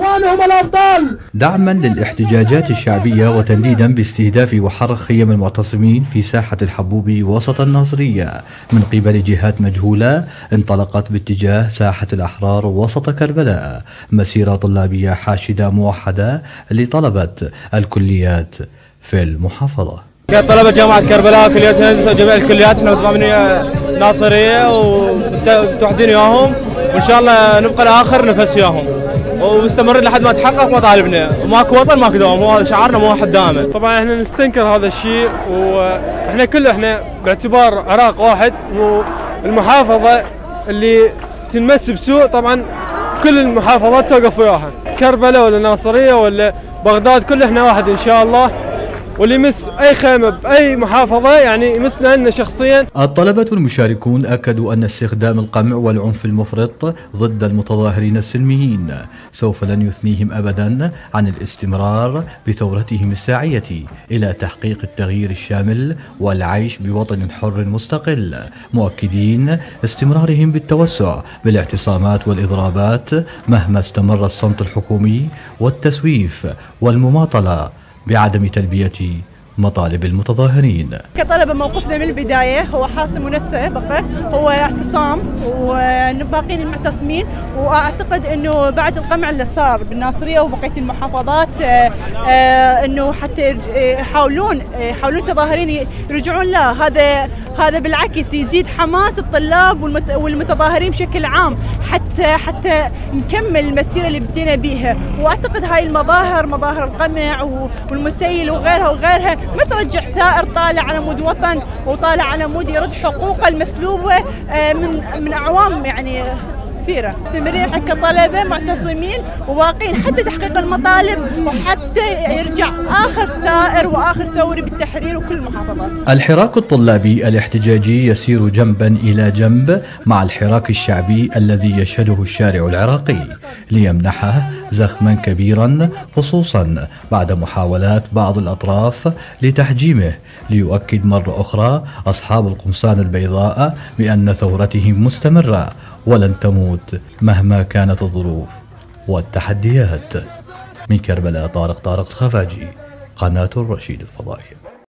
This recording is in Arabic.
إخوانهم الأبطال دعما للاحتجاجات الشعبية وتنديدا باستهداف وحرق خيم المعتصمين في ساحة الحبوب وسط الناصرية. من قبل جهات مجهولة انطلقت باتجاه ساحة الأحرار وسط كربلاء. مسيرة طلابية حاشدة موحدة لطلبة الكليات في المحافظة. طلبة جامعة كربلاء كليات جميع الكليات إحنا متضامنين ناصرية ومتوحدين وياهم وإن شاء الله نبقى لاخر نفس وياهم ومستمرين لحد ما تحقق مطالبنا وماكو وطن ماكو دوام. هذا شعارنا موحد دائما. طبعا إحنا نستنكر هذا الشيء وإحنا كله إحنا باعتبار عراق واحد والمحافظة اللي تنمس بسوء طبعا كل المحافظات توقف وياها. كربلاء ولا ناصرية ولا بغداد كل إحنا واحد إن شاء الله. واللي يمس أي خيمة باي محافظة يعني يمسنا لنا شخصيا. الطلبة المشاركون أكدوا أن استخدام القمع والعنف المفرط ضد المتظاهرين السلميين سوف لن يثنيهم ابدا عن الاستمرار بثورتهم الساعية إلى تحقيق التغيير الشامل والعيش بوطن حر مستقل، مؤكدين استمرارهم بالتوسع بالاعتصامات والإضرابات مهما استمر الصمت الحكومي والتسويف والمماطلة بعدم تلبية مطالب المتظاهرين. كطلبة موقفنا من البداية هو حاسم نفسه بقى هو اعتصام وباقين المعتصمين وأعتقد إنه بعد القمع اللي صار بالناصرية وبقية المحافظات آه، آه، إنه حتى يحاولون يحاولون التظاهرين يرجعون لا هذا هذا بالعكس يزيد حماس الطلاب والمتظاهرين بشكل عام حتى حتى نكمل المسيرة اللي بدينا بيها. وأعتقد هاي المظاهر مظاهر القمع والمسيل وغيرها وغيرها ما ترجع ثائر طالع على مود وطن وطالع على مود يرد حقوقه المسلوبة آه، من من أعوام يعني. كثيرة. مستمرين كطلبة معتصمين وباقين حتى تحقيق المطالب وحتى يرجع آخر ثائر وآخر ثوري بالتحرير وكل المحافظات. الحراك الطلابي الاحتجاجي يسير جنبا إلى جنب مع الحراك الشعبي الذي يشهده الشارع العراقي ليمنحه زخما كبيرا خصوصا بعد محاولات بعض الأطراف لتحجيمه ليؤكد مرة أخرى أصحاب القمصان البيضاء بأن ثورتهم مستمرة ولن تموت مهما كانت الظروف. والتحديات. من كربلاء طارق طارق الخفاجي قناة الرشيد الفضائية